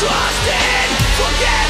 Trust in, forget